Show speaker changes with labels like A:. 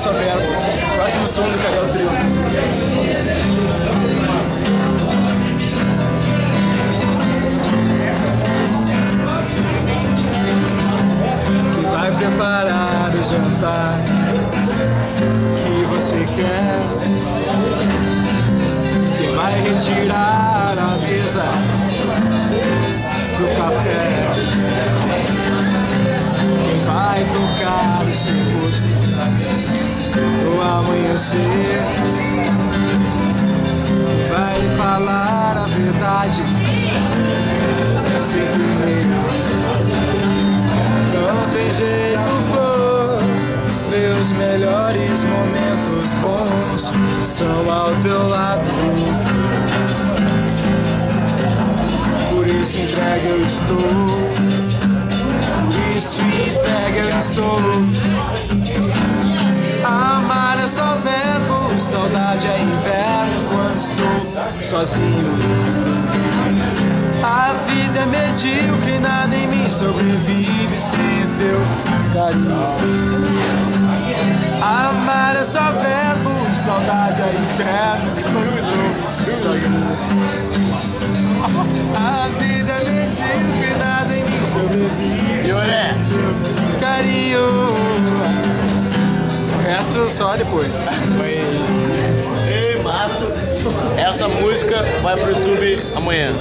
A: só verbo. Próximo som do Cadê o Trio? Vai preparar o jantar que você quer. Quem vai retirar a mesa do café? Quem vai tocar o seu rosto Quem vai falar a verdade sem primeiro? Não tem jeito, flor. Meus melhores momentos bons são ao teu lado. Por isso entregue eu estou. Por isso entregue eu estou. Sozinho. A vida é medíocre, nada em mim sobrevive sem teu carinho. Amar é só verbo, saudade é inferno quando estou sozinho. A vida é medíocre, nada em mim sobrevive sem teu carinho. O resto só depois.
B: Massa. Essa música vai pro YouTube amanhã.